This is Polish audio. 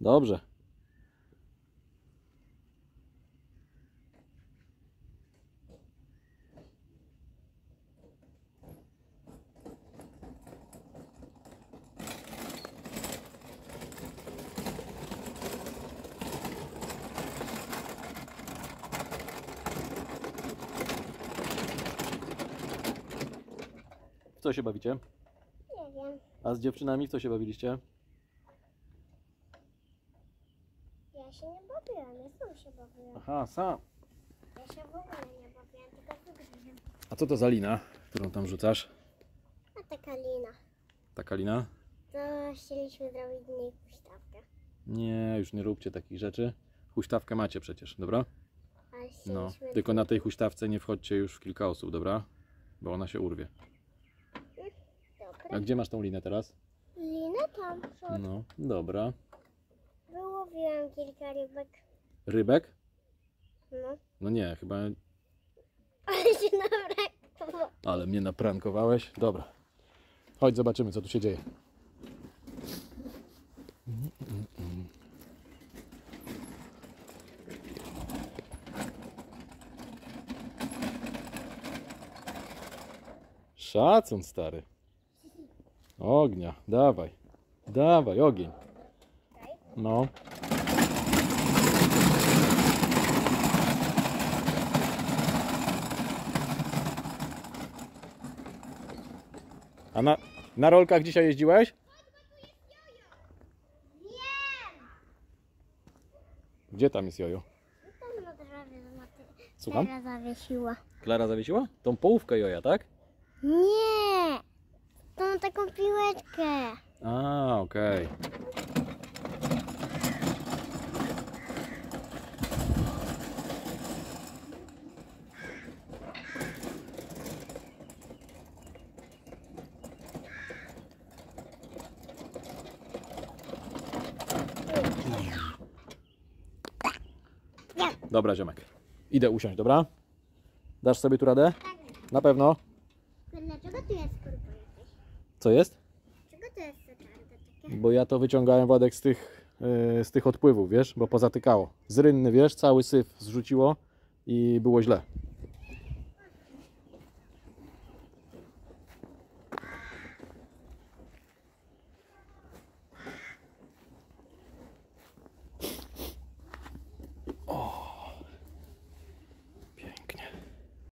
Dobrze. W co się bawicie? Nie wiem. A z dziewczynami w co się bawiliście? Ja się nie bawiłam, ja sam się bawiłam. Aha, sam. Ja się w ogóle nie bawiłam, tylko wygrałem. A co to za lina, którą tam rzucasz? A taka lina. Taka lina? To chcieliśmy zrobić z niej huśtawkę. Nie, już nie róbcie takich rzeczy. Huśtawkę macie przecież, dobra? Ale No, tylko na tej huśtawce nie wchodźcie już w kilka osób, dobra? Bo ona się urwie. Dobra. A gdzie masz tą linę teraz? Linę tam. No, dobra. Wyłowiłam kilka rybek. Rybek? No. No nie, chyba... Ale się nabrakło. Ale mnie naprankowałeś. Dobra. Chodź, zobaczymy, co tu się dzieje. Szacun, stary. Ognia, dawaj. Dawaj, ogień. No. A na, na rolkach dzisiaj jeździłeś? Gdzie tam jest jojo? Słucham? Teraz zawiesiła. Klara zawiesiła? Tą połówkę joja, tak? Nie! Tą taką piłeczkę. A, okej. Ja. Dobra, ziomek. Idę usiąść, dobra? Dasz sobie tu radę? Na pewno. Dlaczego tu jest kurwa? Co jest? Czego to jest takie? Bo ja to wyciągałem Władek z tych, yy, z tych odpływów, wiesz? Bo pozatykało. Z rynny, wiesz? Cały syf zrzuciło i było źle.